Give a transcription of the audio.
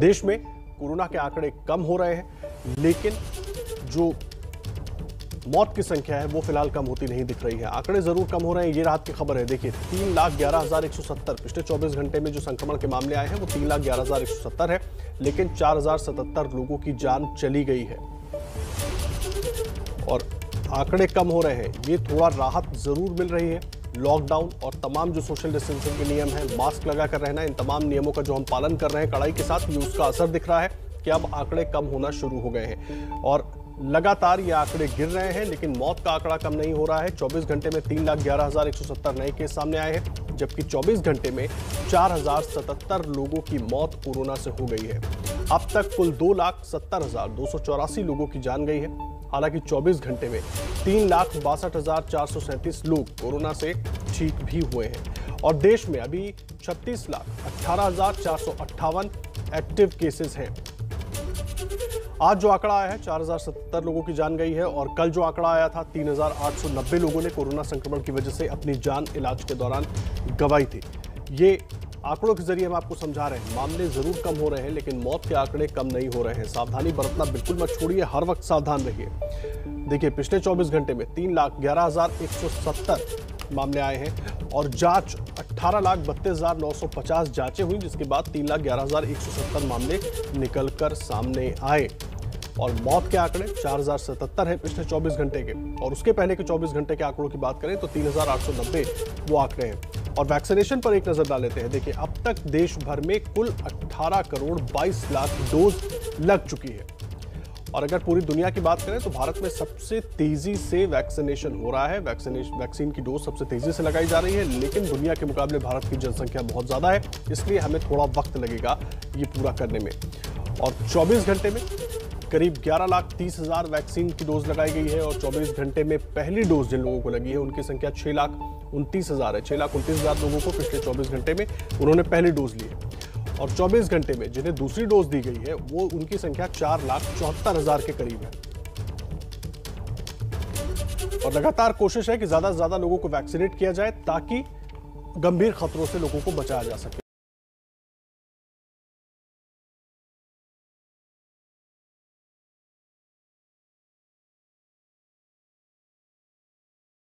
देश में कोरोना के आंकड़े कम हो रहे हैं, लेकिन जो मौत की संख्या है, वो फ़िलहाल कम होती नहीं दिख रही है। आंकड़े ज़रूर कम हो रहे हैं, ये राहत की खबर है। देखिए, तीन लाख ग्यारह हज़ार एक सौ सत्तर, पिछले चौबीस घंटे में जो संक्रमण के मामले आए हैं, वो तीन लाख ग्यारह हज़ार एक सौ सत्तर है, लेकिन चार हज़ार सतहत्तर लोगों की जान चली गई है। और आंकड़े कम हो रहे हैं, ये थोड़ा राहत ज़रूर मिल रही है। लॉकडाउन और तमाम जो सोशल डिस्टेंसिंग के नियम हैं, मास्क लगाकर रहना, इन तमाम नियमों का जो हम पालन कर रहे हैं, कड़ाई के साथ ये उसका असर दिख रहा है कि अब आंकड़े कम होना शुरू हो गए हैं। और लगातार ये आंकड़े गिर रहे हैं, लेकिन मौत का आंकड़ा कम नहीं हो रहा है। 24 घंटे में तीन लाख ग्यारह हज़ार एक सौ सत्तर नए केस सामने आए हैं, जबकि 24 घंटे में चार हज़ार सतहत्तर लोगों की मौत कोरोना से हो गई है। अब तक कुल दो लाख सत्तर हज़ार दो सौ चौरासी लोगों की जान गई है। हालाँकि 24 घंटे में तीन लाख बासठ हज़ार चार सौ सैंतीस लोग कोरोना से ठीक भी हुए हैं। और देश में अभी छत्तीस लाख अट्ठारह हज़ार चार सौ अट्ठावन एक्टिव केसेस हैं। आज जो आंकड़ा आया है, चार हज़ार सत्तर लोगों की जान गई है और कल जो आंकड़ा आया था, तीन हज़ार आठ सौ नब्बे लोगों ने कोरोना संक्रमण की वजह से अपनी जान इलाज के दौरान गंवाई थी। ये आंकड़ों के ज़रिए हम आपको समझा रहे हैं। मामले ज़रूर कम हो रहे हैं, लेकिन मौत के आंकड़े कम नहीं हो रहे हैं। सावधानी बरतना बिल्कुल मत छोड़िए, हर वक्त सावधान रहिए। देखिए, पिछले 24 घंटे में तीन लाख ग्यारह हज़ार एक सौ सत्तर मामले आए हैं और जाँच अट्ठारह लाख बत्तीस हज़ार नौ सौ पचास जांचें हुई, जिसके बाद तीन लाख ग्यारह हज़ार एक सौ सत्तर मामले निकलकर सामने आए। और मौत के आंकड़े चार हज़ार सतहत्तर है पिछले 24 घंटे के। और उसके पहले के 24 घंटे के आंकड़ों की बात करें तो तीन हज़ार आठ सौ नब्बे वो आंकड़े हैं। और वैक्सीनेशन पर एक नज़र डाल लेते हैं। देखिए, अब तक देश भर में कुल 18 करोड़ 22 लाख डोज लग चुकी है। और अगर पूरी दुनिया की बात करें तो भारत में सबसे तेज़ी से वैक्सीनेशन हो रहा है। वैक्सीनेशन वैक्सीन की डोज सबसे तेज़ी से लगाई जा रही है, लेकिन दुनिया के मुकाबले भारत की जनसंख्या बहुत ज़्यादा है, इसलिए हमें थोड़ा वक्त लगेगा ये पूरा करने में। और 24 घंटे में करीब 11 लाख तीस हज़ार वैक्सीन की डोज लगाई गई है और 24 घंटे में पहली डोज जिन लोगों को लगी है, उनकी संख्या 6 लाख उनतीस हज़ार है। 6 लाख उनतीस हज़ार लोगों को पिछले 24 घंटे में उन्होंने पहली डोज ली है। और 24 घंटे में जिन्हें दूसरी डोज दी गई है, वो उनकी संख्या चार लाख चौहत्तर हज़ार के करीब है। और लगातार कोशिश है कि ज़्यादा से ज़्यादा लोगों को वैक्सीनेट किया जाए ताकि गंभीर खतरों से लोगों को बचाया जा सके।